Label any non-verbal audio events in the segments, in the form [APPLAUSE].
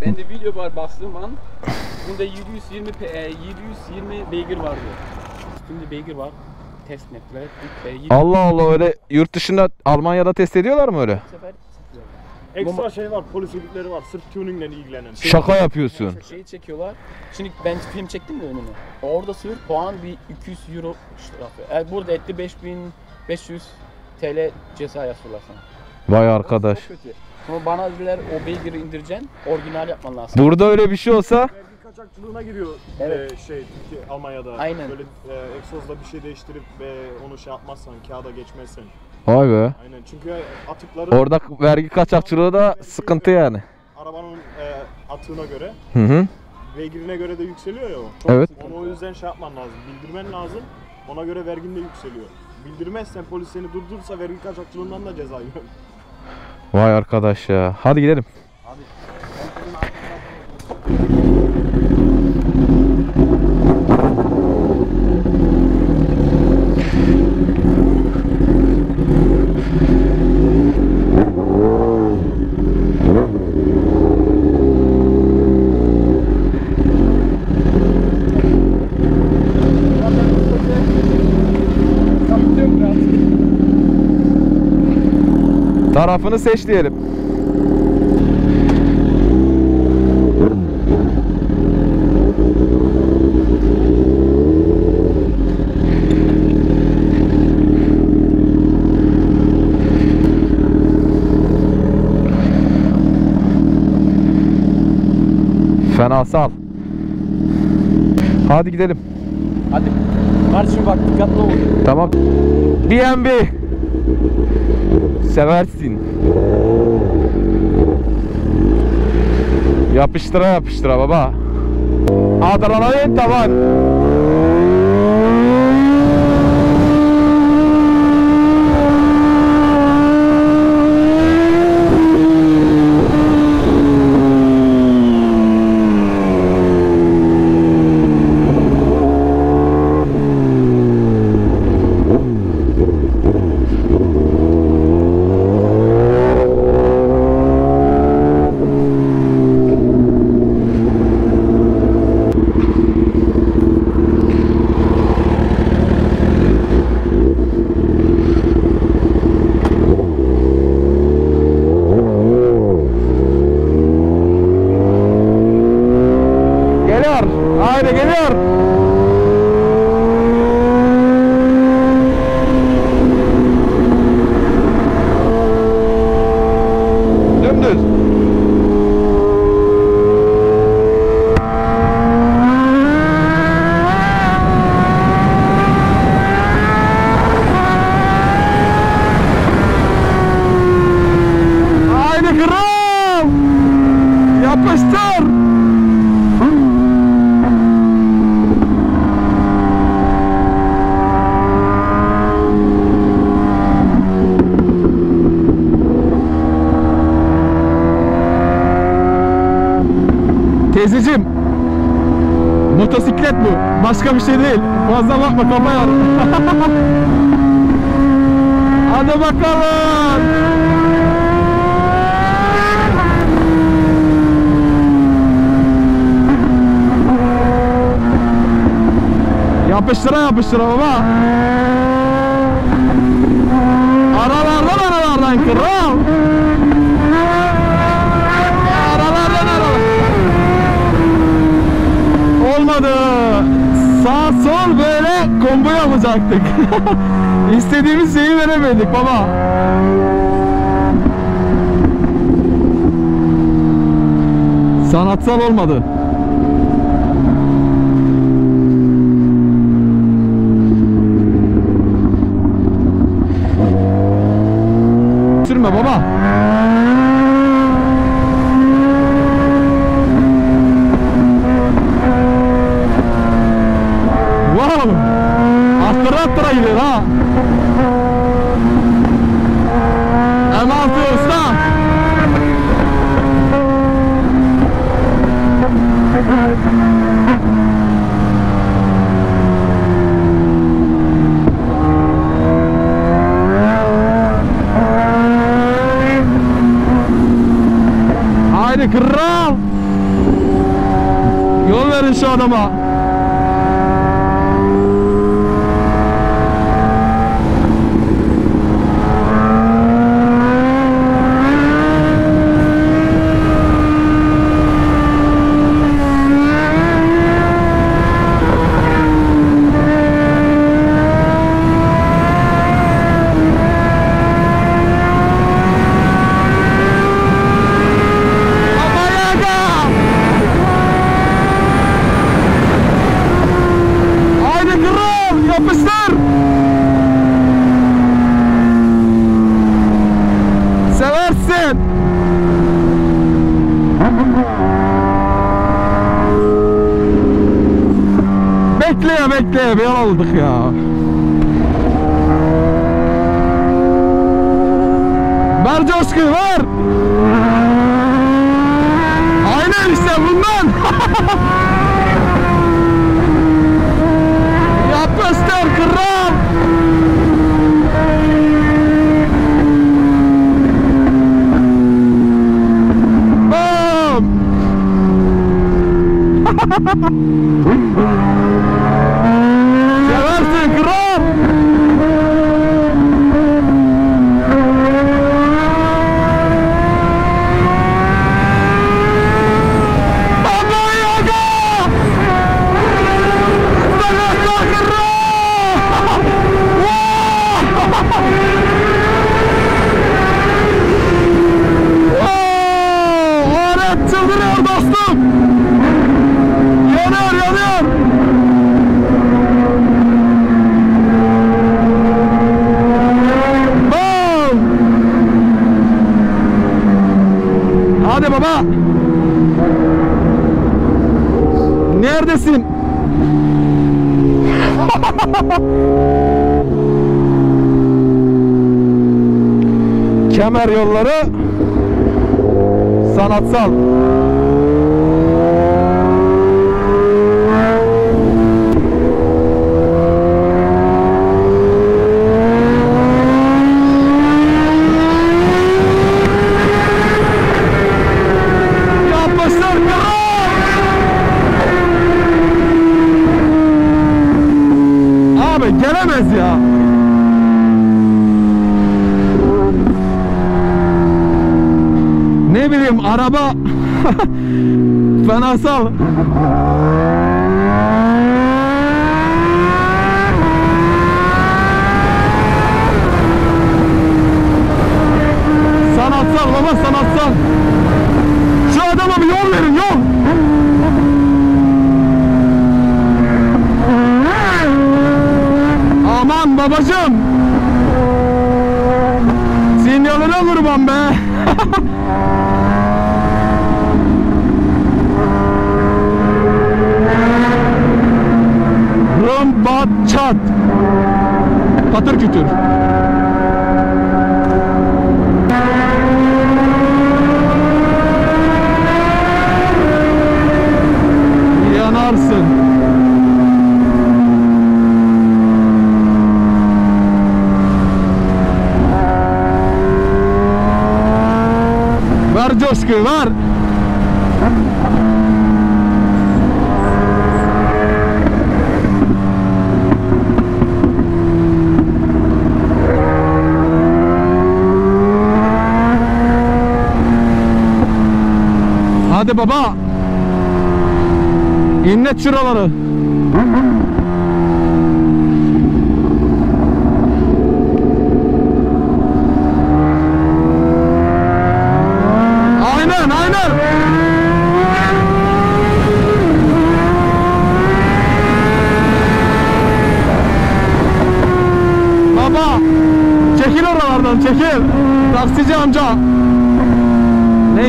Ben de video var bastığım an bunda 720 pe- e, 720 beygir vardı. Üstünde beygir var. Test netler. Allah Allah öyle yurt dışında Almanya'da test ediyorlar mı öyle? Bu sefer. Ekstra şey var, polis ekipleri var. Sırf tuningle ilgilenen. Şaka yapıyorsun. Şeyi çekiyorlar. Şimdi ben film çektim de önüne. Orada sırf puan bir 200 euro ştrafı. E, burada etti 5500 TL ceza yazıyorlar sana. Vay arkadaş. Çok kötü. Ama bana dediler o beygiri indireceksin, orijinal yapman lazım. Burada öyle bir şey olsa Vergi kaçakçılığına giriyor Evet. e, şey Türkiye, Almanya'da. Aynen. Böyle e, egzozla bir şey değiştirip ve onu şey yapmazsan, kağıda geçmezsen. vay be. Aynen çünkü atıkları Orada vergi kaçakçılığı da sıkıntı yani. arabanın e, atığına göre, Hı hı. beygirine göre de yükseliyor ya o. Çok Evet. Onu o yüzden şey yapman lazım, bildirmen lazım. Ona göre vergin de yükseliyor. Bildirmezsen polis seni durdurursa vergi kaçakçılığından da ceza yiyor. Vay arkadaş ya. Hadi gidelim. Tarafını seç diyelim. Fenasal. Hadi gidelim. Hadi. Kardeşim bak dikkatli ol. Tamam. BNB. Seversin. Yapıştıra yapıştıra baba. Adrenalin tavan. tiene que. Teyzeciğim. Motosiklet bu. Başka bir şey değil. Fazla bakma kafa yar. [LAUGHS] Hadi bakalım. Yapıştıra yapıştıra baba. Aralardan aralardan kral. Aralardan aralardan. Olmadı. Sağ sol böyle yapacaktık. [LAUGHS] İstediğimiz şeyi veremedik baba. Sanatsal olmadı. Sürme baba. Yol verin şu adama. Ayağa! Haydi kral yapıştır. Seversin. Bekleye bekleye bir aldık ya. Ver coşku ver. Aynen işte bundan. [LAUGHS] Yapıştır kral. Bam. [LAUGHS] Seversin kral. Baba yaga. Sana kral. Alet çıldırıyor dostum. Yanıyor yanıyor. Bam! Hadi baba. Neredesin? [LAUGHS] Kemer yolları sanatsal. Yapmışlar kral! Abi gelemez ya. Ne bileyim araba [LAUGHS] fenasal. Sanatsal baba sanatsal. Şu adama bir yol verin yol. Aman babacım. Sinyaline vurmam be. Rumba çat. Patır kütür. Yanarsın. Ver coşku ver. Hadi baba. İnlet şuraları.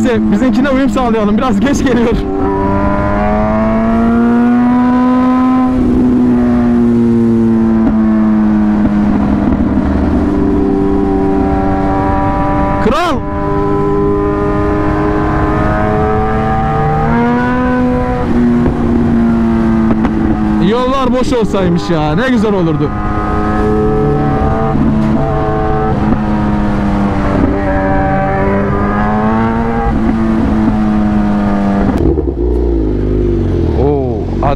Neyse bizimkine uyum sağlayalım. Biraz geç geliyor. Kral. Yollar boş olsaymış ya. Ne güzel olurdu.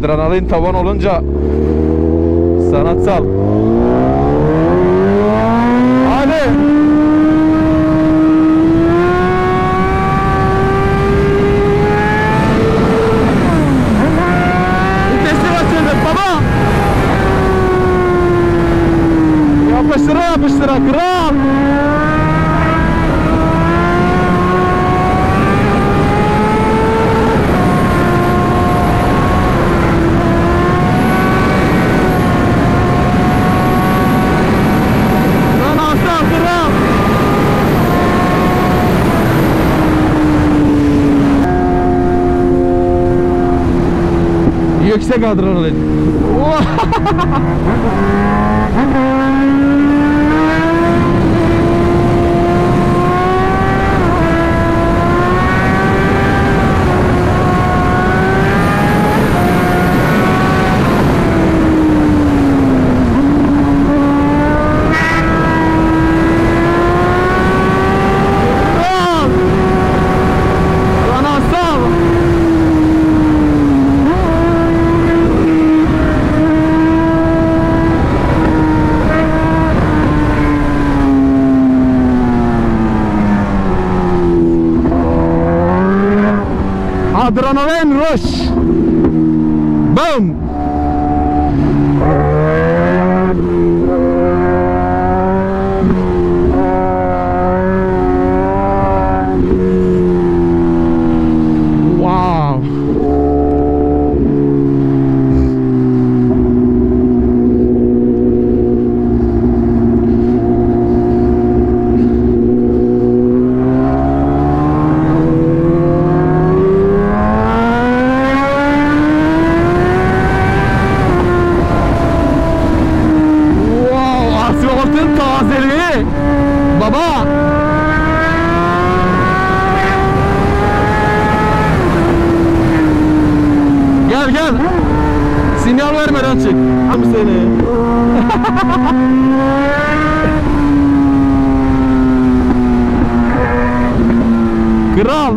Adrenalin tavan olunca sanatsal. Yüksek adrenalin. [LAUGHS] Kral.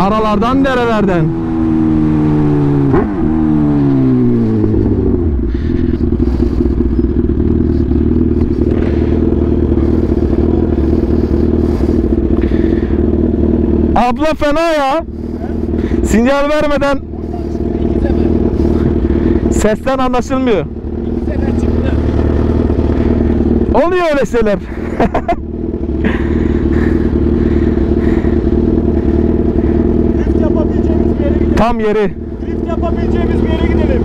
Aralardan derelerden. Abla fena ya. Sinyal vermeden sefer. sesten anlaşılmıyor. Oluyor öyle şeyler. Drift yapabileceğimiz bir yere gidelim. Tam yeri. Drift yapabileceğimiz bir yere gidelim.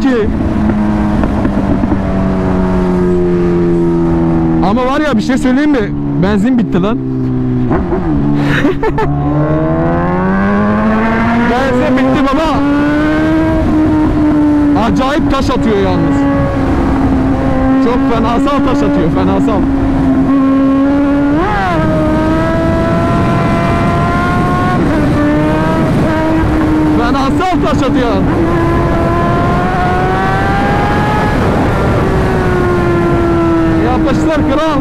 Ki. Ama var ya bir şey söyleyeyim mi? Benzin bitti lan. [LAUGHS] Benzin bitti baba. Acayip taş atıyor yalnız. Çok fenasal taş atıyor, fenasal. Fenasal taş atıyor. Yapıştır kral.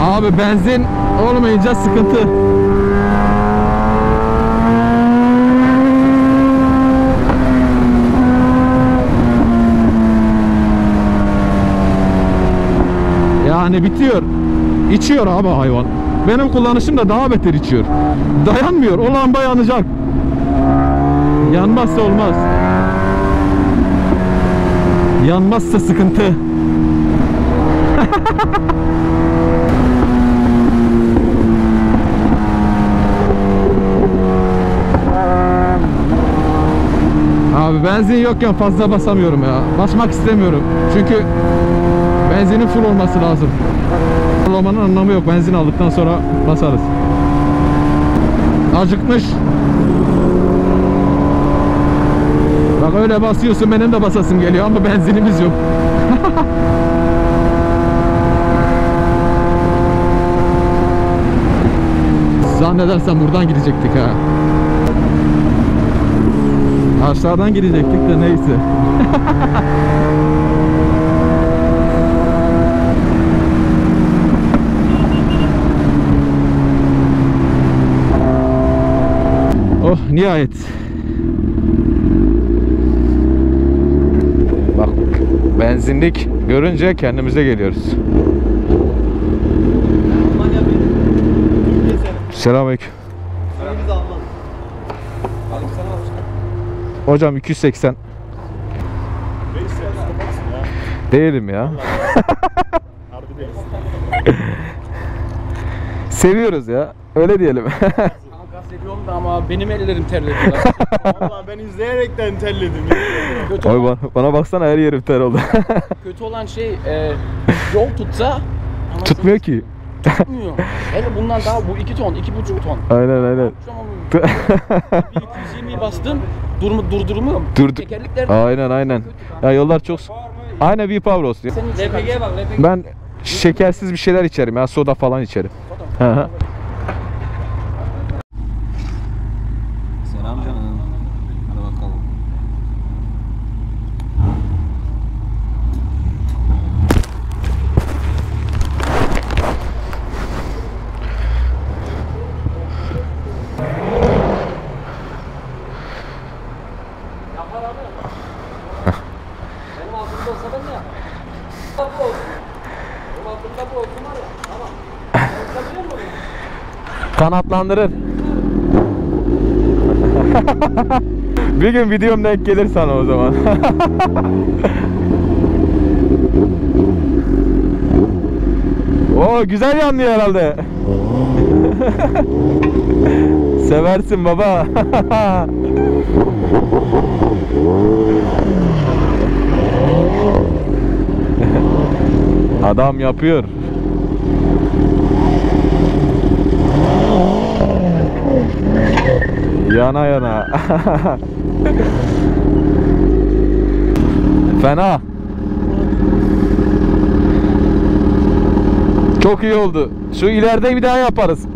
Abi benzin olmayınca sıkıntı. Yani bitiyor. İçiyor abi hayvan. Benim kullanışım da daha beter içiyor. Dayanmıyor. O lamba yanacak. Yanmazsa olmaz. Yanmazsa sıkıntı. [LAUGHS] Abi benzin yokken fazla basamıyorum ya. Basmak istemiyorum. Çünkü benzinin full olması lazım. Full olmanın anlamı yok. Benzin aldıktan sonra basarız. Acıkmış. Bak öyle basıyorsun benim de basasım geliyor ama benzinimiz yok. [LAUGHS] Zannedersem buradan gidecektik ha. Aşağıdan gidecektik de neyse. [LAUGHS] oh nihayet. Bak benzinlik görünce kendimize geliyoruz. Selamünaleyküm. Hocam 280. Değilim ya. [LAUGHS] Seviyoruz ya. Öyle diyelim. [LAUGHS] Seviyorum da ama benim ellerim terledi. [LAUGHS] Valla ben izleyerekten terledim. Kötü Oy bana, bana baksana her yerim ter oldu. kötü olan şey e, yol tutsa Tutmuyor ki. tutmuyor. Hele bundan daha bu 2 ton, 2,5 ton. Aynen aynen. Tamam, 220 bastım. Durumu durdurmuyor. Dur. Tekerlikler. Aynen aynen. Ya yollar çok Aynen bir power olsun. LPG bak LPG. Ben şekersiz bir şeyler içerim ya soda falan içerim. Soda. Kanatlandırır. [LAUGHS] bir gün videom denk gelir sana o zaman. [LAUGHS] Oo güzel yanlıyor herhalde. [LAUGHS] Seversin baba. Adam yapıyor. Yana yana. [LAUGHS] Fena. Çok iyi oldu. Şu ileride bir daha yaparız.